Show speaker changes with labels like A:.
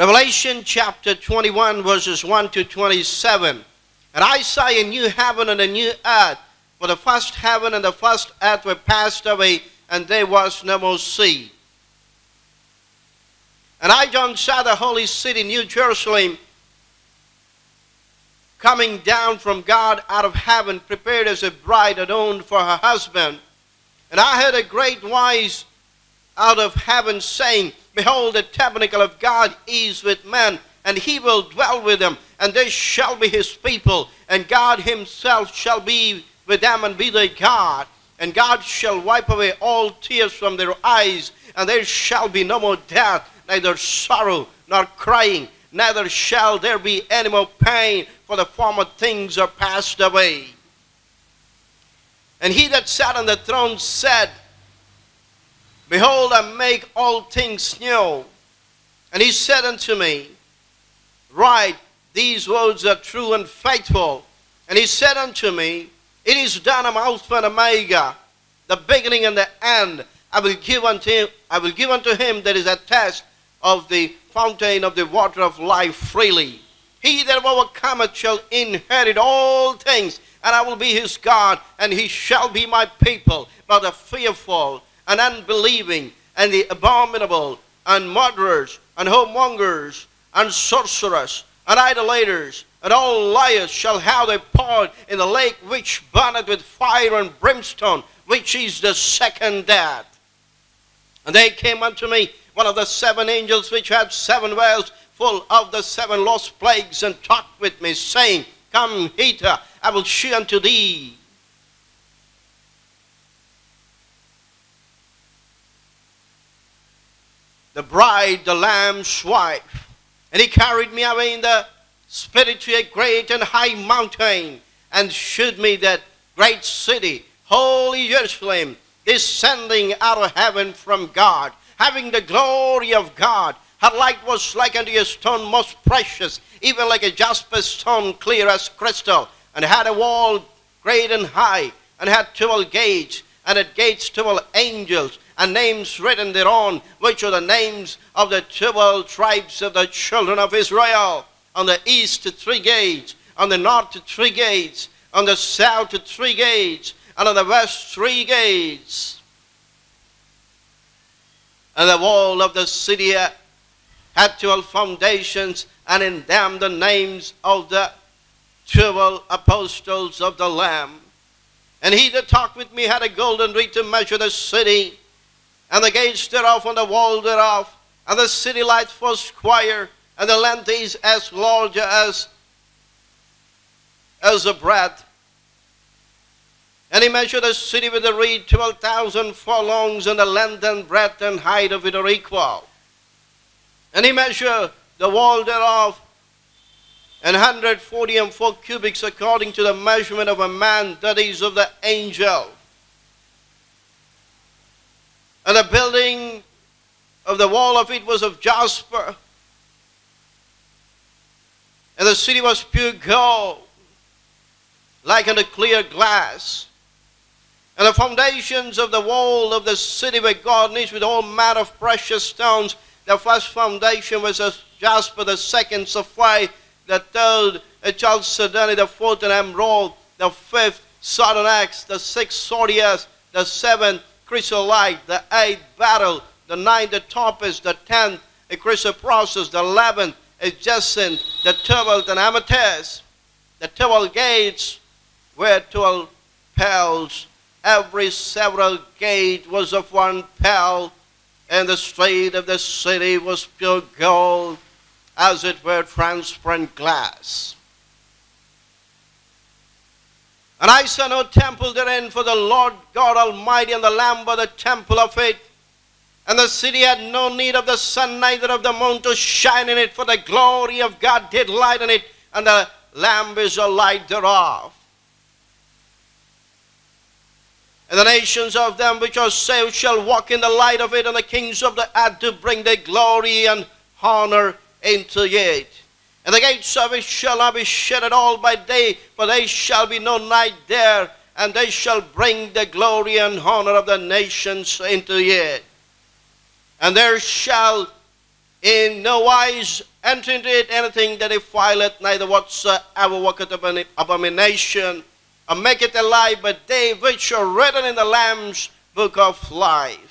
A: Revelation chapter 21, verses 1 to 27. And I saw a new heaven and a new earth, for the first heaven and the first earth were passed away, and there was no more sea. And I, John, saw the holy city, New Jerusalem, coming down from God out of heaven, prepared as a bride adorned for her husband. And I heard a great voice out of heaven saying, Behold, the tabernacle of God is with men, and he will dwell with them, and they shall be his people, and God himself shall be with them and be their God. And God shall wipe away all tears from their eyes, and there shall be no more death, neither sorrow nor crying, neither shall there be any more pain, for the former things are passed away. And he that sat on the throne said, Behold, I make all things new. And he said unto me, Write, these words are true and faithful. And he said unto me, It is done, I'm Alpha and Omega, the beginning and the end. I will give unto him, I will give unto him that is attached of the fountain of the water of life freely. He that overcometh shall inherit all things, and I will be his God, and he shall be my people. But the fearful and unbelieving, and the abominable, and murderers, and homemongers, and sorcerers, and idolaters, and all liars shall have their part in the lake which burneth with fire and brimstone, which is the second death. And they came unto me, one of the seven angels which had seven vials full of the seven lost plagues, and talked with me, saying, Come hither, I will shew unto thee the bride, the lamb's wife. And he carried me away in the spirit to a great and high mountain, and showed me that great city, holy Jerusalem, descending out of heaven from God, having the glory of God. Her light was like unto a stone most precious, even like a jasper stone, clear as crystal, and had a wall great and high, and had twelve gates, and at gates twelve angels, and names written thereon, which are the names of the twelve tribes of the children of Israel. On the east, three gates, on the north, three gates, on the south, three gates, and on the west, three gates. And the wall of the city had twelve foundations, and in them the names of the twelve apostles of the Lamb. And he that talked with me had a golden reed to measure the city, and the gates thereof, and the wall thereof, and the city light for square, and the length is as large as, as a breadth. And he measured the city with a reed, twelve thousand furlongs, and the length and breadth and height of it are equal. And he measured the wall thereof, and hundred forty and four cubits according to the measurement of a man, that is of the angel. And the building of the wall of it was of jasper. And the city was pure gold, like unto clear glass. And the foundations of the wall of the city were garnished with all manner of precious stones. The first foundation was of jasper, the second sapphire, the third a chalcedony, the fourth an emerald, the fifth sardonyx, the sixth sardius, the seventh chrysolite, the eighth beryl, the ninth the topaz, the tenth a chrysoprasus, the eleventh a jacinth, the twelfth an amethyst. The twelve gates were twelve pearls. Every several gate was of one pearl, and the street of the city was pure gold, as it were transparent glass. And I saw no temple therein, for the Lord God Almighty and the Lamb were the temple of it. And the city had no need of the sun, neither of the moon to shine in it, for the glory of God did light in it, and the Lamb is the light thereof. And the nations of them which are saved shall walk in the light of it, and the kings of the earth to bring their glory and honor into it. And the gates of it shall not be shut at all by day, for there shall be no night there, and they shall bring the glory and honor of the nations into it. And there shall in no wise enter into it anything that defileth, neither whatsoever worketh abom- abomination, or make it alive, but they which are written in the Lamb's book of life.